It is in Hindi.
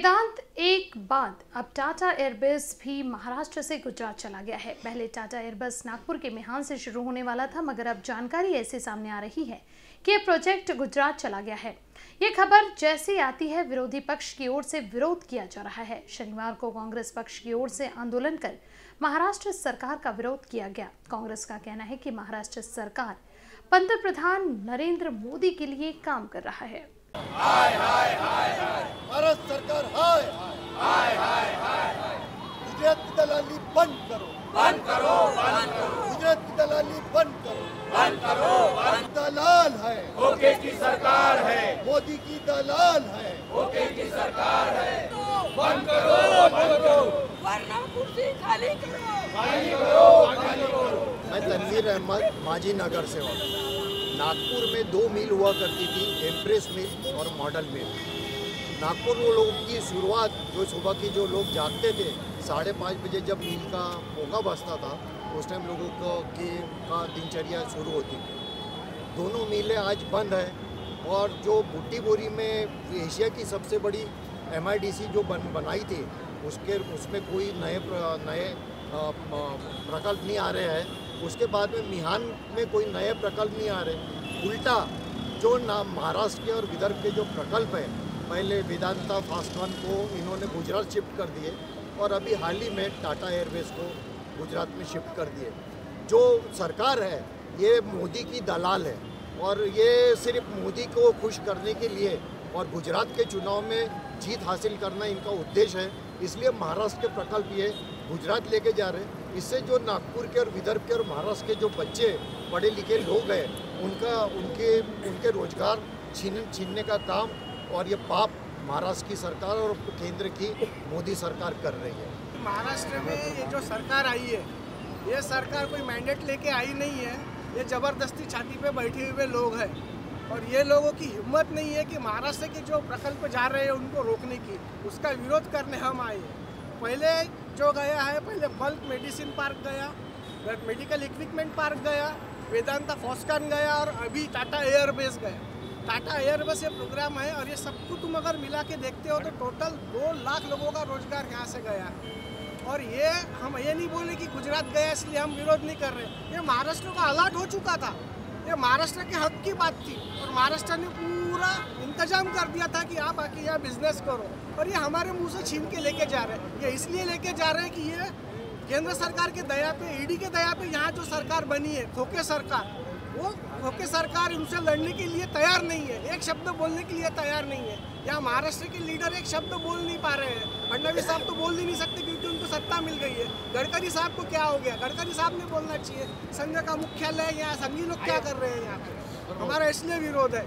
वेदांत, एक बाद। अब टाटा एयरबेस भी महाराष्ट्र से गुजरात चला गया है। पहले टाटा एयरबस नागपुर के मिहान से शुरू होने वाला था, मगर अब जानकारी ऐसे सामने आ रही है कि यह प्रोजेक्ट गुजरात चला गया है। ये खबर जैसे आती है, विरोधी पक्ष की ओर से विरोध किया जा रहा है। शनिवार को कांग्रेस पक्ष की ओर से आंदोलन कर महाराष्ट्र सरकार का विरोध किया गया। कांग्रेस का कहना है कि महाराष्ट्र सरकार पंत प्रधान नरेंद्र मोदी के लिए काम कर रहा है। भारत सरकार हाय हाय हाय हाय गुजरात की दलाली बंद करो बंद करो बंद करो गुजरात की दलाली बंद करो। बंद करो बंद। दलाल है। ओके की सरकार है। मोदी की दलाल है। ओके की सरकार है। बंद करो बंद करो। वरना कुर्सी खाली करो। खाली करो खाली करो। मैं तनवीर अहमद माजी नगर सेवक नागपुर में दो मिल हुआ करती थी एम्प्रेस मिल और मॉडल मिल। नागपुर वो लोगों की शुरुआत जो सुबह की जो लोग जागते थे साढ़े पाँच बजे जब मिल का पोगा बसता था उस टाइम लोगों को की का दिनचर्या शुरू होती थी। दोनों मिलें आज बंद है और जो बुट्टी बोरी में एशिया की सबसे बड़ी एम जो बन, बनाई थी, उसके, उसमें कोई नए नए प्रकल्प नहीं आ रहे हैं। उसके बाद में मिहान में कोई नए प्रकल्प नहीं आ रहे। उल्टा जो नाम महाराष्ट्र के और विदर्भ के जो प्रकल्प है, पहले वेदांता फास्ट वन को इन्होंने गुजरात शिफ्ट कर दिए और अभी हाल ही में टाटा एयरवेज को गुजरात में शिफ्ट कर दिए। जो सरकार है, ये मोदी की दलाल है और ये सिर्फ़ मोदी को खुश करने के लिए और गुजरात के चुनाव में जीत हासिल करना इनका उद्देश्य है। इसलिए महाराष्ट्र के प्रकल्प ये गुजरात लेके जा रहे हैं। इससे जो नागपुर के और विदर्भ के और महाराष्ट्र के जो बच्चे पढ़े लिखे लोग हैं, उनका, उनके उनके रोज़गार छीन, छीनने का काम और ये पाप महाराष्ट्र की सरकार और केंद्र की मोदी सरकार कर रही है। महाराष्ट्र में ये जो सरकार आई है, ये सरकार कोई मैंडेट लेके आई नहीं है। ये ज़बरदस्ती छाती पे बैठे हुए लोग हैं। और ये लोगों की हिम्मत नहीं है कि महाराष्ट्र के जो प्रकल्प जा रहे हैं उनको रोकने की। उसका विरोध करने हम आए हैं। पहले जो गया है, पहले बल्क मेडिसिन पार्क गया मेडिकल इक्विपमेंट पार्क गया, वेदांता फॉस्कान गया और अभी टाटा एयरबेस गया। टाटा एयरबस ये प्रोग्राम है और ये सबको तुम अगर मिला के देखते हो तो टोटल दो लाख लोगों का रोज़गार यहाँ से गया है। और ये हम ये नहीं बोले कि गुजरात गया इसलिए हम विरोध नहीं कर रहे। ये महाराष्ट्र का अलर्ट हो चुका था। ये महाराष्ट्र के हक की बात थी और महाराष्ट्र ने पूरा इंतज़ाम कर दिया था कि आप आके यहाँ बिज़नेस करो। और ये हमारे मुँह से छीन के लेके जा रहे हैं। ये इसलिए लेके जा रहे हैं कि ये केंद्र सरकार के दया पे, ईडी के दया पे यहाँ जो सरकार बनी है खोके सरकार वो खोके सरकार उनसे लड़ने के लिए तैयार नहीं है। एक शब्द बोलने के लिए तैयार नहीं है। या महाराष्ट्र के लीडर एक शब्द बोल नहीं पा रहे हैं। फडणवीस साहब तो बोल ही नहीं सकते क्योंकि उनको सत्ता मिल गई है। गडकरी साहब को क्या हो गया? गडकरी साहब ने बोलना चाहिए संघ का मुख्यालय यहाँ संघी लोग क्या कर रहे हैं यहाँ पे? हमारा इसलिए विरोध है।